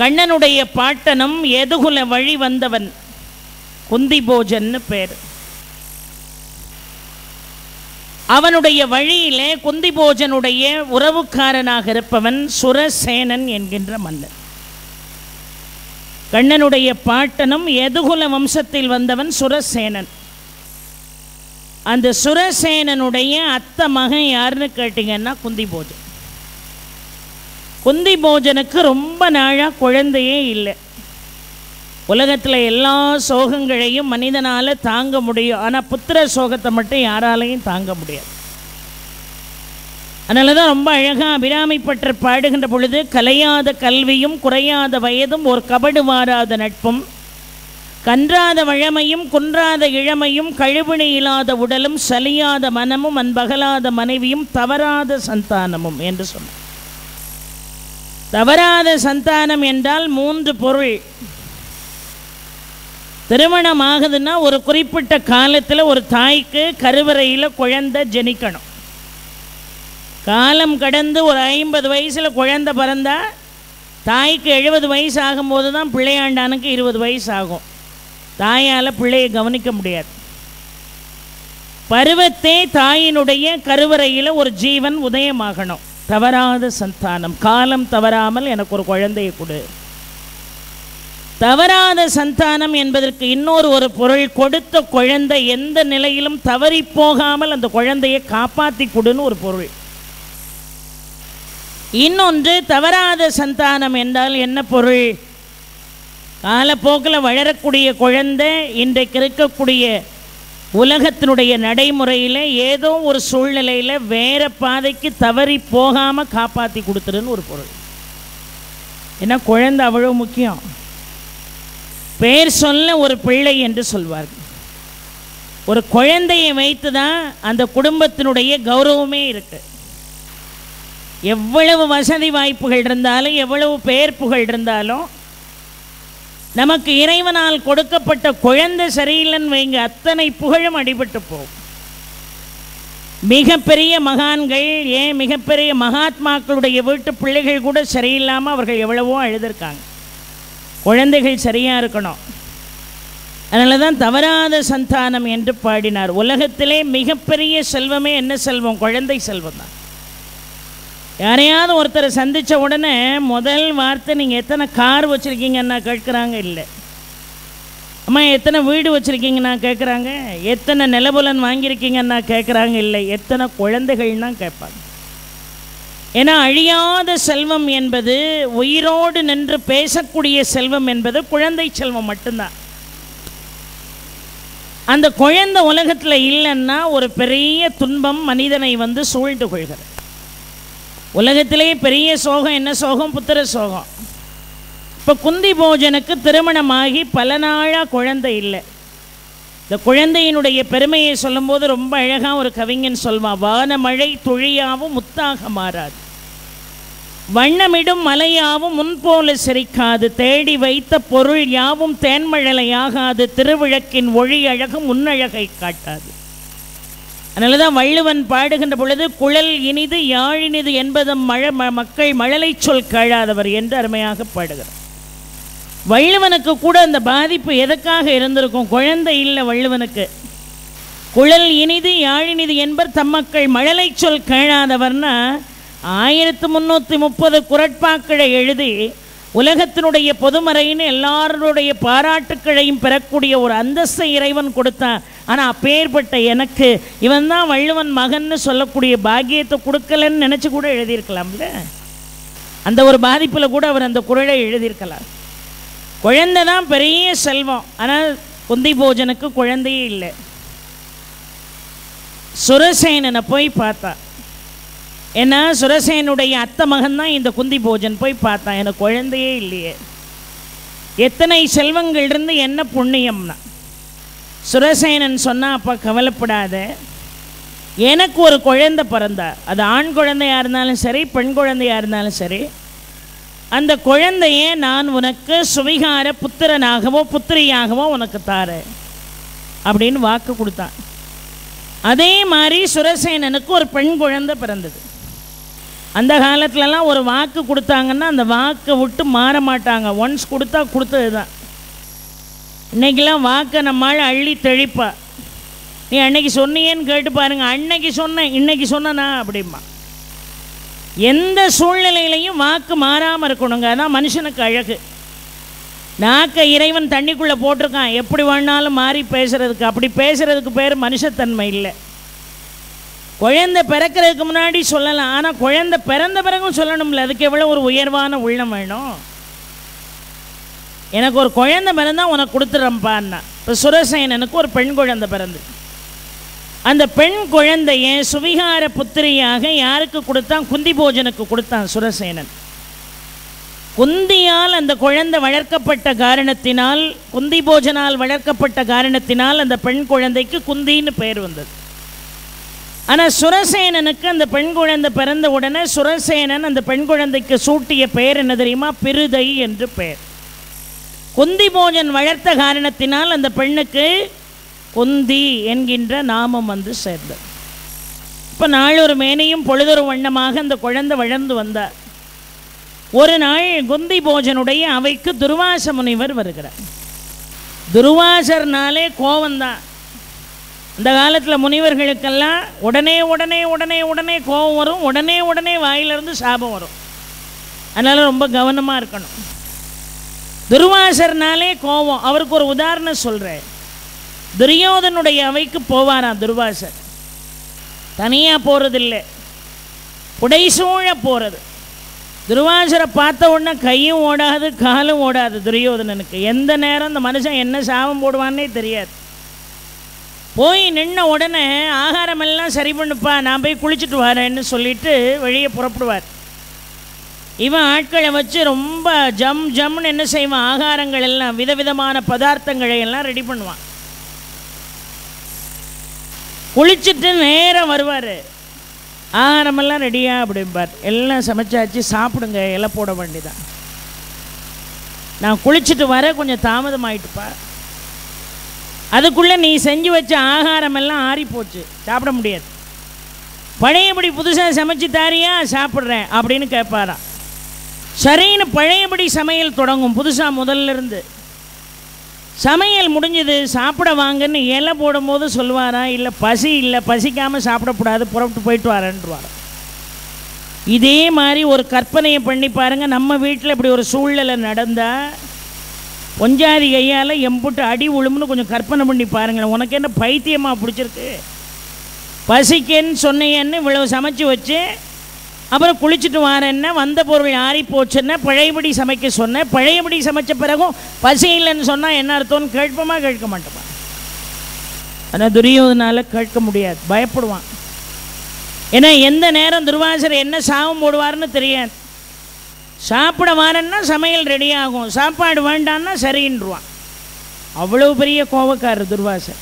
கண்ணனுடைய பாட்டனும் எதுகுல வழி வந்தவன். குந்தி போஜன்னு பேர். அவனுடைய வழியிலே குந்தி போஜனுடைய உறவுக்காரனாக இருப்பவன் சுரசேனன் என்கின்ற மன்னன். கண்ணனுடைய பாட்டனும் எதுகுல வம்சத்தில் வந்தவன் சுரசேனன். அந்த சுரசேனனுடைய அத்த மகன் யாருன்னு கேட்டிங்கன்னா குந்தி போஜன் குந்தி போஜனுக்கு ரொம்ப நாளாக குழந்தையே இல்லை. உலகத்தில் எல்லா சோகங்களையும் மனிதனால் தாங்க முடியும். ஆனால் புத்திர சோகத்தை மட்டும் யாராலையும் தாங்க முடியாது. அதனால தான் ரொம்ப அழகாக அபிராமிப்பற்ற பாடுகின்ற பொழுது கலையாத கல்வியும் குறையாத வயதும் ஒரு கபடு மாறாத நட்பும் கன்றாத வழமையும் குன்றாத இளமையும் கழுவினை இல்லாத உடலும் சலியாத மனமும் அன்பகலாத மனைவியும் தவறாத சந்தானமும் என்று சொன்னார். தவறாத சந்தானம் என்றால் மூன்று பொருள். திருமணம் ஆகுதுன்னா ஒரு குறிப்பிட்ட காலத்தில் ஒரு தாய்க்கு கருவறையில் குழந்தை ஜனிக்கணும். காலம் கடந்து ஒரு ஐம்பது வயசில் குழந்தை பிறந்தா தாய்க்கு எழுபது வயசு ஆகும்போது தான் பிள்ளையாண்டானுக்கு இருபது வயசு ஆகும் தாயால் பிள்ளையை கவனிக்க முடியாது. பருவத்தே தாயினுடைய கருவறையில் ஒரு ஜீவன் உதயமாகணும். தவறாத சந்தானம். காலம் தவறாமல் எனக்கு ஒரு குழந்தையை கொடு. தவறாத சந்தானம் என்பதற்கு இன்னொரு ஒரு பொருள் கொடுத்த குழந்தை எந்த நிலையிலும் தவறி போகாமல் அந்த குழந்தையை காப்பாற்றி கொடுன்னு ஒரு பொருள். இன்னொன்று தவறாத சந்தானம் என்றால் என்ன பொருள்? காலப்போக்கில் வளரக்கூடிய குழந்தை இன்றைக்கு இருக்கக்கூடிய உலகத்தினுடைய நடைமுறையில் ஏதோ ஒரு சூழ்நிலையில் வேறு பாதைக்கு தவறி போகாமல் காப்பாற்றி கொடுத்துருன்னு ஒரு பொருள். ஏன்னா குழந்தை அவ்வளோ முக்கியம். பேர் சொல்ல ஒரு பிள்ளை என்று சொல்வார்கள். ஒரு குழந்தையை வைத்து தான் அந்த குடும்பத்தினுடைய கௌரவமே இருக்குது எவ்வளவு வசதி வாய்ப்புகள் இருந்தாலும் எவ்வளவு பெயர் புகழ் இருந்தாலும் நமக்கு இறைவனால் கொடுக்கப்பட்ட குழந்தை சரியில்லைன்னு வைங்க அத்தனை புகழும் அடிபட்டு போகும். மிகப்பெரிய மகான்கள் ஏன் மிகப்பெரிய மகாத்மாக்களுடைய வீட்டு பிள்ளைகள் கூட சரியில்லாமல் அவர்கள் எவ்வளவோ அழுதுருக்காங்க. குழந்தைகள் சரியாக இருக்கணும். அதனால தான் தவறாத சந்தானம் என்று பாடினார். உலகத்திலே மிகப்பெரிய செல்வமே என்ன செல்வம்? குழந்தை செல்வம் தான் யாரையாவது ஒருத்தரை சந்தித்த உடனே முதல் வார்த்தை நீங்கள் எத்தனை கார் வச்சுருக்கீங்கன்னா? கேட்குறாங்க இல்லை. அம்மா எத்தனை வீடு வச்சுருக்கீங்கன்னா? கேட்குறாங்க. எத்தனை நிலபுலன் வாங்கியிருக்கீங்கன்னா? கேட்குறாங்க இல்லை. எத்தனை குழந்தைகள்னா? கேட்பாங்க. ஏன்னா அழியாத செல்வம் என்பது உயிரோடு நின்று பேசக்கூடிய செல்வம் என்பது குழந்தை செல்வம் மட்டும்தான். அந்த குழந்தை உலகத்தில் இல்லைன்னா ஒரு பெரிய துன்பம் மனிதனை வந்து சூழ்ந்து கொள்கிறது. உலகத்திலேயே பெரிய சோகம் என்ன சோகம்? புத்திர சோகம். இப்போ குந்தி போஜனுக்கு திருமணமாகி பல நாளாக குழந்தை இல்லை. இந்த குழந்தையினுடைய பெருமையை சொல்லும்போது ரொம்ப அழகாக ஒரு கவிஞன் சொல்வான் வானமழை துழியாவும் முத்தாக மாறாது. வண்ணமிடும் மலையாவும் முன்போல சிரிக்காது. தேடி வைத்த பொருள் யாவும் தேன்மழலையாகாது. திருவிளக்கின் ஒளி அழகும் முன்னழகை காட்டாது. அதனால தான் வள்ளுவன் பாடுகின்ற பொழுது குழல் இனிது யாழினிது என்பதும் மழ ம- மக்கள் மழலை சொல் கேளாதவர் என்று அருமையாக பாடுகிறார். வள்ளுவனுக்கு கூட அந்த பாதிப்பு எதற்காக இருந்திருக்கும்? குழந்தை இல்லை வள்ளுவனுக்கு. குழல் இனிது யாழினிது என்பர் தம்மக்கள் மழலை சொல் கேளாதவர்னா ஆயிரத்து முந்நூற்றி முப்பது குரட்பாக்களை எழுதி உலகத்தினுடைய பொதுமறைன்னு எல்லாருடைய பாராட்டுக்களையும் பெறக்கூடிய ஒரு அந்தஸ்தை இறைவன் கொடுத்தான். ஆனால் அப்பேற்பட்ட எனக்கு இவன் தான் வள்ளுவன் மகன்னு சொல்லக்கூடிய பாக்கியத்தை கொடுக்கலன்னு நினச்சி கூட எழுதியிருக்கலாம்ல? அந்த ஒரு பாதிப்பில் கூட அவர் அந்த குரலை எழுதியிருக்கலாம். குழந்தை தான் பெரிய செல்வம். ஆனால் குந்தி போஜனுக்கு குழந்தையே இல்லை. சுரசேனனை போய் பார்த்தா. ஏன்னா சுரசேனுடைய அத்தை மகன் தான் இந்த குந்தி போஜன். போய் பார்த்தான் எனக்கு குழந்தையே இல்லையே. எத்தனை செல்வங்கள் இருந்து என்ன புண்ணியம்னா. சுரசேனன் சொன்னால் அப்பா கவலைப்படாத. எனக்கு ஒரு குழந்தை பிறந்தா. அது ஆண் குழந்தையாக இருந்தாலும் சரி பெண் குழந்தையாக இருந்தாலும் சரி. அந்த குழந்தையை நான் உனக்கு சுவிகார புத்திரனாகவோ புத்திரியாகவோ உனக்கு தாரேன். அப்படின்னு வாக்கு கொடுத்தான். அதே மாதிரி சுரசேனனுக்கு ஒரு பெண் குழந்தை பிறந்தது. அந்த காலத்துலலாம் ஒரு வாக்கு கொடுத்தாங்கன்னா அந்த வாக்கை விட்டு மாற மாட்டாங்க. ஒன்ஸ் கொடுத்தா கொடுத்தது தான் இன்றைக்கெலாம் வாக்கை நம்மால் அள்ளி தெளிப்பா. நீ அன்னைக்கு சொன்னியேன்னு கேட்டு பாருங்க. அன்னைக்கு சொன்னேன் இன்னைக்கு சொன்னனா அப்படிம்பா. எந்த சூழ்நிலையிலையும் வாக்கு மாறாமல் இருக்கணுங்க. அதான் மனுஷனுக்கு அழகு. நாக்கை இறைவன் தண்ணிக்குள்ளே போட்டிருக்கான். எப்படி வேணாலும் மாறி பேசுகிறதுக்கு அப்படி பேசுகிறதுக்கு பேர் மனுஷத்தன்மை இல்லை. குழந்தை பிறக்கிறதுக்கு முன்னாடி சொல்லலாம். ஆனால் குழந்தை பிறந்த பிறகும் சொல்லணும்ல. அதுக்கு எவ்வளோ ஒரு உயர்வான உள்ளம் வேணும்? எனக்கு ஒரு குழந்தை பிறந்தா உனக்கு கொடுத்துறேன்ப்பான்னா இப்போ சுரசேனனுக்கு ஒரு பெண் குழந்தை பிறந்து அந்த பெண் குழந்தைய சுவிகார புத்திரியாக யாருக்கு கொடுத்தான்? குந்தி போஜனுக்கு கொடுத்தான் சுரசேனன். குந்தியால் அந்த குழந்தை வளர்க்கப்பட்ட காரணத்தினால் குந்தி போஜனால் வளர்க்கப்பட்ட காரணத்தினால் அந்த பெண் குழந்தைக்கு குந்தின்னு பெயர் வந்தது. ஆனால் சுரசேனனுக்கு அந்த பெண் குழந்தை பிறந்த உடனே சுரசேனன் அந்த பெண் குழந்தைக்கு சூட்டிய பெயர் என்ன தெரியுமா? பிருதை என்று பெயர் குந்தி போஜன் வளர்த்த காரணத்தினால் அந்த பெண்ணுக்கு குந்தி என்கின்ற நாமம் வந்து சேர்ந்தது. இப்போ நாளொரு மேனையும் பொழுதொரு வண்ணமாக அந்த குழந்தை வளர்ந்து வந்தார். ஒரு நாள் குந்தி போஜனுடைய அவைக்கு துர்வாச முனிவர் வருகிறார். துர்வாசர்னாலே கோவம்தான். இந்த காலத்தில் முனிவர்களுக்கெல்லாம் உடனே உடனே உடனே உடனே கோபம் வரும். உடனே உடனே வாயிலிருந்து சாபம் வரும். அதனால் ரொம்ப கவனமாக இருக்கணும். துர்வாசர்னாலே கோபம். அவருக்கு ஒரு உதாரணம் சொல்கிறேன் துரியோதனுடைய அவைக்கு போவாராம் துர்வாசர். தனியாக போகிறதில்லை புடைசூழ போகிறது துர்வாசரை பார்த்த உடனே கையும் ஓடாது காலும் ஓடாது துரியோதனனுக்கு. எந்த நேரம் இந்த மனுஷன் என்ன சாபம் போடுவான்னே தெரியாது. போய் நின்ன உடனே ஆகாரமெல்லாம் சரி பண்ணுப்பா நான் போய் குளிச்சுட்டு வரேன்னு சொல்லிட்டு வெளியே புறப்படுவார். இவன் ஆட்களை வச்சு ரொம்ப ஜம் ஜம்னு என்ன செய்வான்? ஆகாரங்கள் எல்லாம் விதவிதமான பதார்த்தங்களை எல்லாம் ரெடி பண்ணுவான். குளிச்சுட்டு நேரம் வருவார். ஆகாரமெல்லாம் ரெடியா அப்படிம்பார். எல்லாம் சமைச்சாச்சு சாப்பிடுங்க இலை போட வேண்டிதான் நான் குளிச்சுட்டு வர கொஞ்சம் தாமதமாயிட்டுப்பா. அதுக்குள்ளே நீ செஞ்சு வச்ச ஆகாரம் எல்லாம் ஆறி போச்சு சாப்பிட முடியாது. பழையபடி புதுசாக சமைச்சு தாரியா? சாப்பிட்றேன் அப்படின்னு கேட்பாராம். சரின்னு பழையபடி சமையல் தொடங்கும் புதுசாக முதல்ல இருந்து. சமையல் முடிஞ்சது சாப்பிட வாங்கன்னு இலை போடும்போது சொல்லுவாரா? இல்லை பசி இல்லை பசிக்காமல் சாப்பிடக்கூடாது புறப்பட்டு போயிட்டு வரேன்ட்டுவார் இதே மாதிரி ஒரு கற்பனையை பண்ணி பாருங்கள் நம்ம வீட்டில் இப்படி ஒரு சூழ்நிலை நடந்தால் கொஞ்சாதி கையால் எம்புட்டு அடி உழுமுன்னு கொஞ்சம் கற்பனை பண்ணி பாருங்களேன். உனக்கு என்ன பைத்தியமாக பிடிச்சிருக்கு? பசிக்கேன்னு சொன்னேன்னு இவ்வளவு சமைச்சு வச்சு அப்புறம் குளிச்சுட்டு வாரேன்னா வந்த பொருள் ஆறி போச்சுன்னா பழையபடி சமைக்க சொன்னேன். பழையபடி சமைச்ச பிறகும் பசி இல்லைன்னு சொன்னால் என்ன அர்த்தம்னு கேட்போமா கேட்க மாட்டோமா? ஆனால் துரியோதனால் கேட்க முடியாது. பயப்படுவான். ஏன்னா எந்த நேரம் துர்வாசர் என்ன சாபம் போடுவார்னு தெரியாது. சாப்பிட வாரன்னா சமையல் ரெடி ஆகும். சாப்பாடு வேண்டான்னா சரின்றுவான். அவ்வளோ பெரிய கோவக்காரர் துர்வாசர்.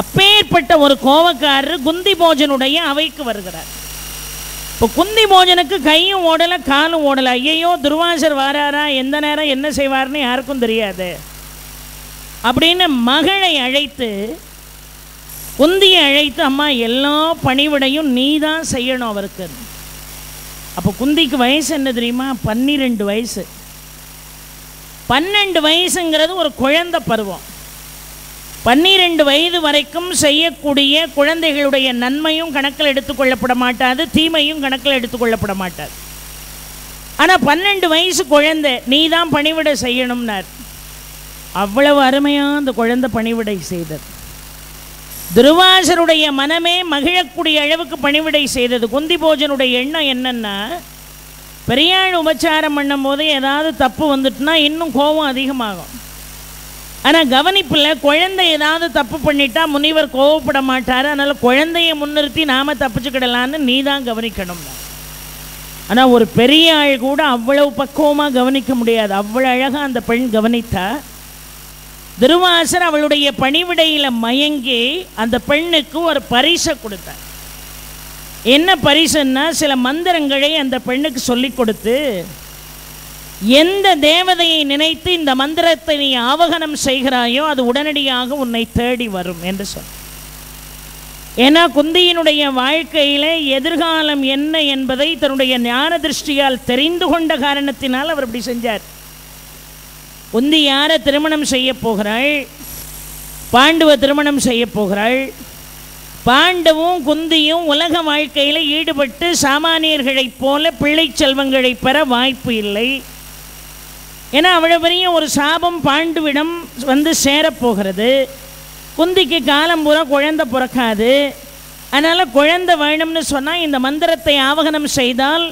அப்பேற்பட்ட ஒரு கோவக்காரர் குந்தி போஜனுடைய அவைக்கு வருகிறார். இப்போ குந்தி போஜனுக்கு கையும் ஓடலை காலும் ஓடலை. ஐயையோ துர்வாசர் வாராரா? எந்த நேரம் என்ன செய்வார்னு யாருக்கும் தெரியாது. அப்படின்னு மகளை அழைத்து குந்தியை அழைத்து அம்மா எல்லா பணிவிடையும் நீ தான் செய்யணும் அவருக்கு. அப்போ குந்திக்கு வயசு என்ன தெரியுமா? பன்னிரெண்டு வயசு. பன்னெண்டு வயசுங்கிறது ஒரு குழந்தை பருவம். பன்னிரெண்டு வயது வரைக்கும் செய்யக்கூடிய குழந்தைகளுடைய நன்மையும் கணக்கில் எடுத்துக்கொள்ளப்பட மாட்டாது தீமையும் கணக்கில் எடுத்துக்கொள்ளப்பட மாட்டாது. ஆனால் பன்னெண்டு வயசு குழந்தை நீ தான் பணிவிடை செய்யணும்னார். அவ்வளவு அருமையாக அந்த குழந்தை பணிவிடை செய்தது. துருவாசருடைய மனமே மகிழக்கூடிய அளவுக்கு பணிவிடை செய்தது. குந்தி போஜனுடைய எண்ணம் என்னென்னா பெரியாள் உபச்சாரம் பண்ணும்போது ஏதாவது தப்பு வந்துட்டுனா இன்னும் கோபம் அதிகமாகும். ஆனால் கவனிப்பில் குழந்தை ஏதாவது தப்பு பண்ணிட்டா முனிவர் கோவப்பட மாட்டார். அதனால் குழந்தையை முன்னிறுத்தி நாம் தப்பிச்சுக்கிடலான்னு நீ தான் கவனிக்கணும். ஆனால் ஒரு பெரிய ஆள் கூட அவ்வளவு பக்குவமாக கவனிக்க முடியாது. அவ்வளோ அழகாக அந்த பெண் கவனித்தா திருவாசர் அவளுடைய பணிவிடையில் மயங்கி அந்த பெண்ணுக்கு ஒரு பரிசை கொடுத்தார். என்ன பரிசுன்னா சில மந்திரங்களை அந்த பெண்ணுக்கு சொல்லி கொடுத்து எந்த தேவதையை நினைத்து இந்த மந்திரத்தை நீ ஆவகனம் செய்கிறாயோ அது உடனடியாக உன்னை தேடி வரும் என்று சொல். ஏன்னா குந்தியினுடைய வாழ்க்கையில எதிர்காலம் என்ன என்பதை தன்னுடைய ஞான திருஷ்டியால் தெரிந்து கொண்ட காரணத்தினால் அவர் இப்படி செஞ்சார். உந்தி யாரை திருமணம் செய்ய போகிறாள்? பாண்டுவ திருமணம் செய்ய போகிறாள். பாண்டவும் குந்தியும் உலக வாழ்க்கையில் ஈடுபட்டு சாமானியர்களைப் போல பிள்ளை செல்வங்களை பெற வாய்ப்பு இல்லை. ஏன்னா அவ்வளோ பெரிய ஒரு சாபம் பாண்டுவிடம் வந்து சேரப்போகிறது குந்திக்கு காலம் பூரா குழந்தை பிறக்காது. அதனால் குழந்தை வேணும்னு சொன்னால் இந்த மந்திரத்தை ஆவகனம் செய்தால்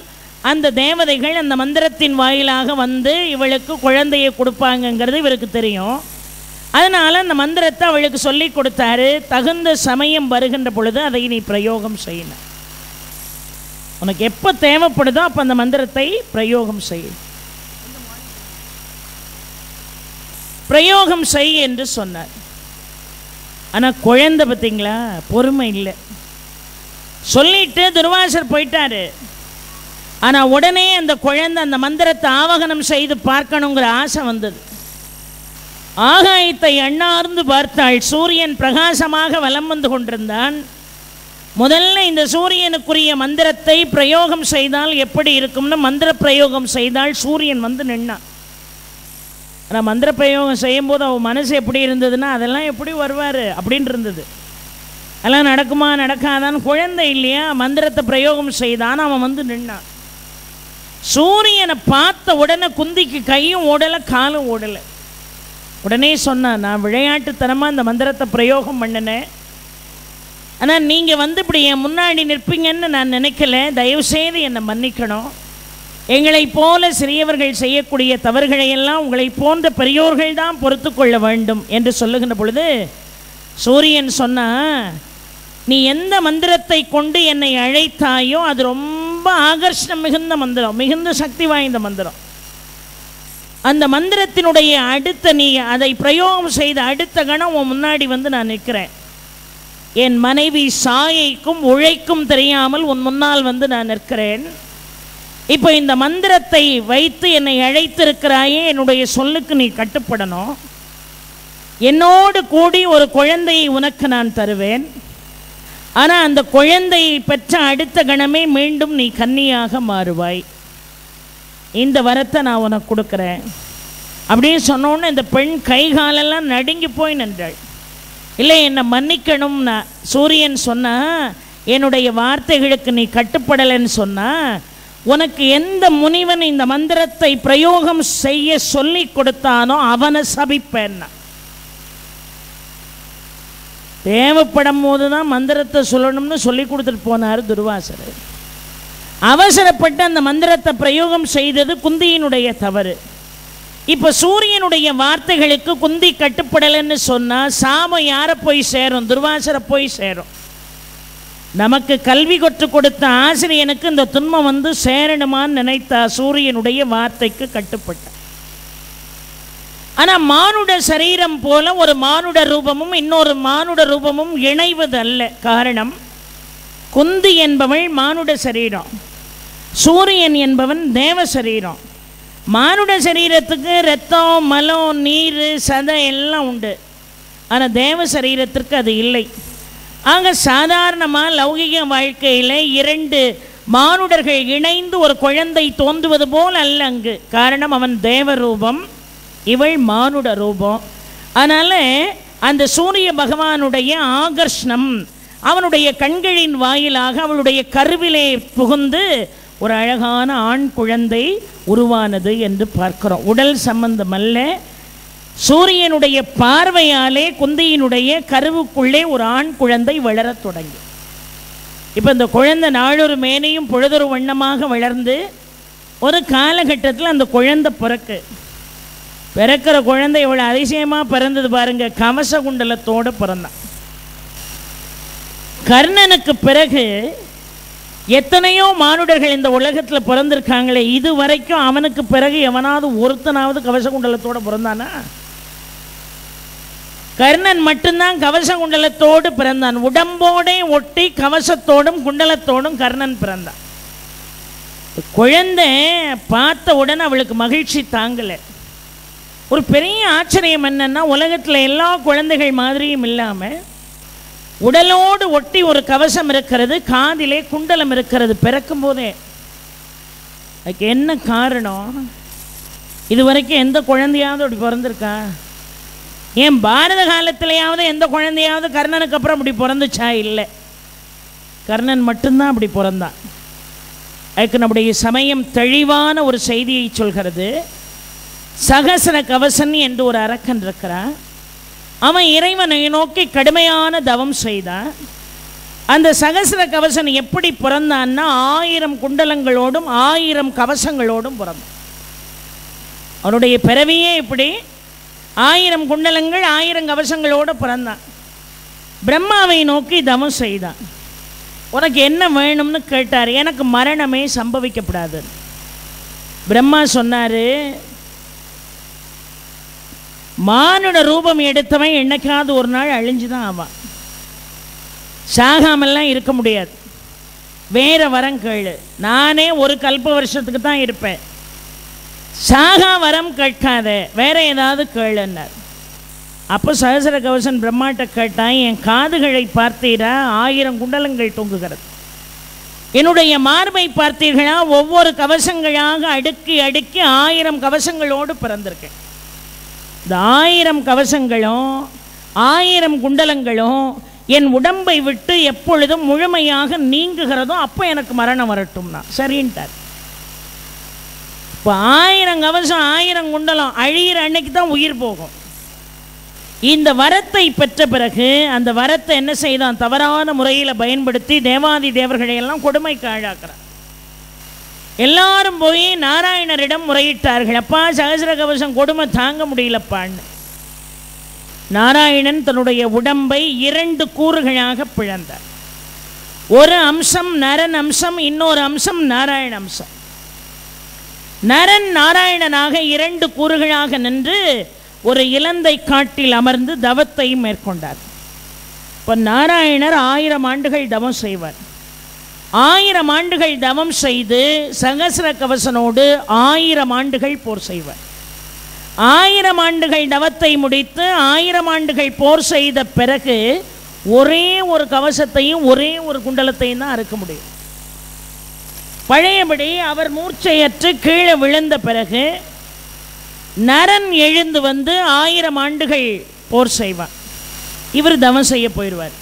அந்த தேவதைகள் அந்த மந்திரத்தின் வாயிலாக வந்து இவளுக்கு குழந்தையை கொடுப்பாங்கங்கிறது இவருக்கு தெரியும். அதனால் அந்த மந்திரத்தை அவளுக்கு சொல்லி கொடுத்தாரு. தகுந்த சமயம் வருகின்ற பொழுது அதை நீ பிரயோகம் செய்யணும் உனக்கு எப்போ தேவைப்படுதோ அப்போ அந்த மந்திரத்தை பிரயோகம் செய் பிரயோகம் செய் என்று சொன்னார். ஆனால் குழந்தை பார்த்தீங்களா பொறுமை இல்லை. சொல்லிட்டு துர்வாசர் போயிட்டாரு. ஆனால் உடனே அந்த குழந்தை அந்த மந்திரத்தை ஆவகனம் செய்து பார்க்கணுங்கிற ஆசை வந்தது. ஆகாயத்தை அண்ணார்ந்து பார்த்தாள் சூரியன் பிரகாசமாக வலம் வந்து கொண்டிருந்தான். முதல்ல இந்த சூரியனுக்குரிய மந்திரத்தை பிரயோகம் செய்தால் எப்படி இருக்கும்னு மந்திர பிரயோகம் செய்தால் சூரியன் வந்து நின்னான். ஆனால் மந்திர பிரயோகம் செய்யும்போது அவன் மனசு எப்படி இருந்ததுன்னா அதெல்லாம் எப்படி வருவார்? அப்படின்னு இருந்தது. அதெல்லாம் நடக்குமா? நடக்காதான்னு? குழந்தை இல்லையா? மந்திரத்தை பிரயோகம் செய்தான் அவன் வந்து நின்னான். சூரியனை பார்த்த உடனே குந்திக்கு கையும் ஓடலை காலும் ஓடலை. உடனே சொன்னான் நான் விளையாட்டுத்தனமாக அந்த மந்திரத்தை பிரயோகம் பண்ணினேன். ஆனால் நீங்கள் வந்து இப்படி என் முன்னாடி நிற்பீங்கன்னு நான் நினைக்கல. தயவுசெய்து என்னை மன்னிக்கணும். எங்களைப் போல சிறியவர்கள் செய்யக்கூடிய தவறுகளை எல்லாம் உங்களை போன்ற பெரியோர்கள் தான் பொறுத்து கொள்ள வேண்டும் என்று சொல்லுகின்ற பொழுது சூரியன் சொன்னால் நீ எந்த மந்திரத்தை கொண்டு என்னை அழைத்தாயோ அது ரொம்ப ரொம்ப ஆகர்ஷணம் மிகுந்த மந்திரம் மிகுந்த சக்தி வாய்ந்த மந்திரம். அந்த மந்திரத்தினுடைய அடுத்த நீ அதை பிரயோகம் செய்த அடுத்த கணம் உன் முன்னாடி வந்து நான் நிற்கிறேன். என் மனைவி சாயைக்கும் உழைக்கும் தெரியாமல் உன் முன்னால் வந்து நான் நிற்கிறேன். இப்போ இந்த மந்திரத்தை வைத்து என்னை அழைத்திருக்கிறாயே என்னுடைய சொல்லுக்கு நீ கட்டுப்படணும். என்னோடு கூடி ஒரு குழந்தையை உனக்கு நான் தருவேன். ஆனால் அந்த குழந்தையை பெற்ற அடுத்த கணமே மீண்டும் நீ கன்னியாக மாறுவாய். இந்த வரத்தை நான் உனக்கு கொடுக்குறேன். அப்படின்னு சொன்னோன்னே இந்த பெண் கை காலெல்லாம் நடுங்கி போய் நின்றாள். இல்லை என்னை மன்னிக்கணும்னா சூரியன் சொன்னா என்னுடைய வார்த்தைகளுக்கு நீ கட்டுப்படலைன்னு சொன்னா உனக்கு எந்த முனிவன் இந்த மந்திரத்தை பிரயோகம் செய்ய சொல்லி கொடுத்தானோ அவனை சபிப்பேன்னா. தேவைப்படும் போது தான் மந்திரத்தை சொல்லணும்னு சொல்லி கொடுத்துட்டு போனார் துர்வாசர். அவசரப்பட்டு அந்த மந்திரத்தை பிரயோகம் செய்தது குந்தியினுடைய தவறு. இப்போ சூரியனுடைய வார்த்தைகளுக்கு குந்தி கட்டுப்படலைன்னு சொன்னால் சாமம் யாரை போய் சேரும்? துர்வாசரை போய் சேரும். நமக்கு கல்வி கொற்று கொடுத்த ஆசிரியனுக்கு இந்த துன்பம் வந்து சேரணுமான்னு நினைத்தா சூரியனுடைய வார்த்தைக்கு கட்டுப்பட்ட ஆனால் மானுட சரீரம் போல ஒரு மானுட ரூபமும் இன்னொரு மானுட ரூபமும் இணைவது அல்ல காரணம் குந்தி என்பவள் மானுட சரீரம். சூரியன் என்பவன் தேவ சரீரம். மானுட சரீரத்துக்கு ரத்தம் மலம் நீர் சதை எல்லாம் உண்டு. ஆனால் தேவ சரீரத்திற்கு அது இல்லை. ஆக சாதாரணமாக லௌகிக வாழ்க்கையில் இரண்டு மானுடர்கள் இணைந்து ஒரு குழந்தை தோன்றுவது போல் அல்ல அங்கு. காரணம் அவன் தேவ ரூபம் இவள் மானுட ரூபம். அதனால் அந்த சூரிய பகவானுடைய ஆகர்ஷணம் அவனுடைய கண்களின் வாயிலாக அவளுடைய கருவிலே புகுந்து ஒரு அழகான ஆண் குழந்தை உருவானது என்று பார்க்கிறோம். உடல் சம்பந்தமல்ல. சூரியனுடைய பார்வையாலே குந்தியினுடைய கருவுக்குள்ளே ஒரு ஆண் குழந்தை வளரத் தொடங்கி. இப்போ இந்த குழந்தை நாளொரு மேனையும் பொழுதொரு வண்ணமாக வளர்ந்து ஒரு காலகட்டத்தில் அந்த குழந்தை பிறக்கு. பிறக்கிற குழந்தை இவ்வளோ அதிசயமாக பிறந்தது பாருங்க. கவச குண்டலத்தோடு பிறந்தான். கர்ணனுக்கு பிறகு எத்தனையோ மானுடர்கள் இந்த உலகத்தில் பிறந்திருக்காங்களே. இது வரைக்கும் அவனுக்கு பிறகு எவனாவது ஒருத்தனாவது கவச குண்டலத்தோடு பிறந்தானா? கர்ணன் மட்டும்தான் கவச குண்டலத்தோடு பிறந்தான். உடம்போடே ஒட்டி கவசத்தோடும் குண்டலத்தோடும் கர்ணன் பிறந்தான். குழந்தை பார்த்த உடனே அவளுக்கு மகிழ்ச்சி தாங்கலை. ஒரு பெரிய ஆச்சரியம் என்னன்னா உலகத்தில் எல்லா குழந்தைகள் மாதிரியும் இல்லாமல் உடலோடு ஒட்டி ஒரு கவசம் இருக்கிறது காதிலே குண்டலம் இருக்கிறது பிறக்கும் போதே. அதுக்கு என்ன காரணம்? இது வரைக்கும் எந்த குழந்தையாவது அப்படி பிறந்திருக்கா? ஏன் பாரத காலத்திலேயாவது எந்த குழந்தையாவது கர்ணனுக்கு அப்புறம் அப்படி பிறந்துச்சா? இல்லை. கர்ணன் மட்டும்தான் அப்படி பிறந்தான். அதுக்கு நம்முடைய சமயம் தெளிவான ஒரு செய்தியை சொல்கிறது. சகசர கவசன் என்று ஒரு அரக்கன் இருக்கிறான் அவன் இறைவனை நோக்கி கடுமையான தவம் செய்தான். அந்த சகசர கவசன் எப்படி பிறந்தான்னா ஆயிரம் குண்டலங்களோடும் ஆயிரம் கவசங்களோடும் பிறந்தான். அவனுடைய பிறவியே இப்படி ஆயிரம் குண்டலங்கள் ஆயிரம் கவசங்களோடு பிறந்தான். பிரம்மாவை நோக்கி தவம் செய்தான். உனக்கு என்ன வேணும்னு கேட்டார் எனக்கு மரணமே சம்பவிக்கப்படாது பிரம்மா சொன்னார் மானுட ரூபம் எடுத்தவன் என்னைக்காவது ஒரு நாள் அழிஞ்சு தான் ஆவான். சாகாமல்லாம் இருக்க முடியாது. வேற வரம் கேளு. நானே ஒரு கல்ப வருஷத்துக்கு தான் இருப்பேன். சாகா வரம் கேட்காத. வேற ஏதாவது கேளுன்னார். அப்போ சகசர கவசன் பிரம்மாட்ட கேட்டான் என் காதுகளை பார்த்தீரா? ஆயிரம் குண்டலங்கள் தொங்குகிறது. என்னுடைய மார்பை பார்த்தீர்களா? ஒவ்வொரு கவசங்களாக அடுக்கி அடுக்கி ஆயிரம் கவசங்களோடு பிறந்திருக்கேன். இந்த ஆயிரம் கவசங்களும் ஆயிரம் குண்டலங்களும் என் உடம்பை விட்டு எப்பொழுதும் முழுமையாக நீங்குகிறதோ அப்போ எனக்கு மரணம் வரட்டும்னா. சரின்ட்டார். இப்போ ஆயிரம் கவசம் ஆயிரம் குண்டலம் அழியிற அன்னைக்கு தான் உயிர் போகும். இந்த வரத்தை பெற்ற பிறகு அந்த வரத்தை என்ன செய்தான்? தவறான முறையில் பயன்படுத்தி தேவாதி தேவர்களை எல்லாம் கொடுமைக்கு ஆளாக்குறான் எல்லாரும் போய் நாராயணரிடம் முறையிட்டார்கள். அப்பா சகசர கவசம் கொடுமை தாங்க முடியலப்பான்னு நாராயணன் தன்னுடைய உடம்பை இரண்டு கூறுகளாக பிழந்தார் ஒரு அம்சம் நரன் அம்சம் இன்னொரு அம்சம் நாராயண அம்சம். நரன் நாராயணனாக இரண்டு கூறுகளாக நின்று ஒரு இலந்தை காட்டில் அமர்ந்து தவத்தை மேற்கொண்டார். இப்போ நாராயணர் ஆயிரம் ஆண்டுகள் தவம் செய்வார். ஆயிரம் ஆண்டுகள் தவம் செய்து சகசர கவசனோடு ஆயிரம் ஆண்டுகள் போர் செய்வார். ஆயிரம் ஆண்டுகள் தவத்தை முடித்து ஆயிரம் ஆண்டுகள் போர் செய்த பிறகு ஒரே ஒரு கவசத்தையும் ஒரே ஒரு குண்டலத்தையும் தான் அறுக்க முடியும். பழையபடி அவர் மூர்ச்சையற்று கீழே விழுந்த பிறகு நரன் எழுந்து வந்து ஆயிரம் ஆண்டுகள் போர் செய்வார். இவர் தவம் செய்ய போயிடுவார்.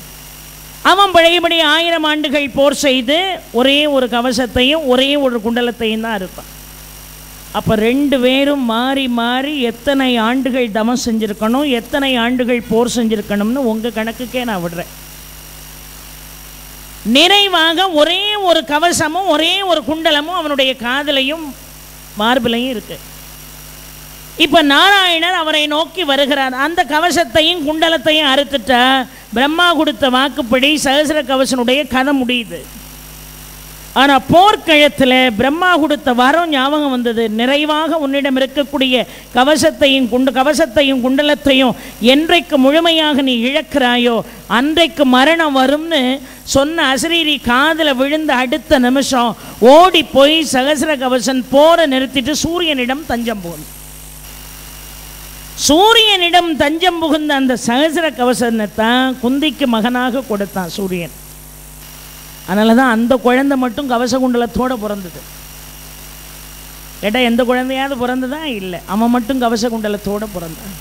அவன் பழையபடி ஆயிரம் ஆண்டுகள் போர் செய்து ஒரே ஒரு கவசத்தையும் ஒரே ஒரு குண்டலத்தையும் தான் இருப்பான் அப்போ ரெண்டு பேரும் மாறி மாறி எத்தனை ஆண்டுகள் தமம் செஞ்சுருக்கணும் எத்தனை ஆண்டுகள் போர் செஞ்சுருக்கணும்னு உங்கள் கணக்குக்கே நான் விடுறேன். நிறைவாக ஒரே ஒரு கவசமும் ஒரே ஒரு குண்டலமும் அவனுடைய காதலையும் மார்பிலையும் இருக்கு. இப்போ நாராயணர் அவரை நோக்கி வருகிறார். அந்த கவசத்தையும் குண்டலத்தையும் அறுத்துட்டா பிரம்மா கொடுத்த வாக்குப்படி சகசர கவசனுடைய கதை முடியுது. ஆனால் போர்க்கிழத்தில் பிரம்மா கொடுத்த வரம் ஞாபகம் வந்தது. நிறைவாக உன்னிடம் இருக்கக்கூடிய கவசத்தையும் குண்டு கவசத்தையும் குண்டலத்தையும் என்றைக்கு முழுமையாக நீ இழக்கிறாயோ அன்றைக்கு மரணம் வரும்னு சொன்ன அசரீரி காதில் விழுந்த அடுத்த நிமிஷம் ஓடி போய் சகசர கவசன் போரை நிறுத்திட்டு சூரியனிடம் தஞ்சம் போகுது. சூரியனிடம் தஞ்சம் புகுந்த அந்த சகசர கவசத்தான் தான் குந்திக்கு மகனாக கொடுத்தான் சூரியன். அதனால தான் அந்த குழந்தை மட்டும் கவச குண்டலத்தோடு பிறந்தது. கேட்டால் எந்த குழந்தையாவது பிறந்ததா? இல்லை. அவன் மட்டும் கவச குண்டலத்தோடு பிறந்தான்.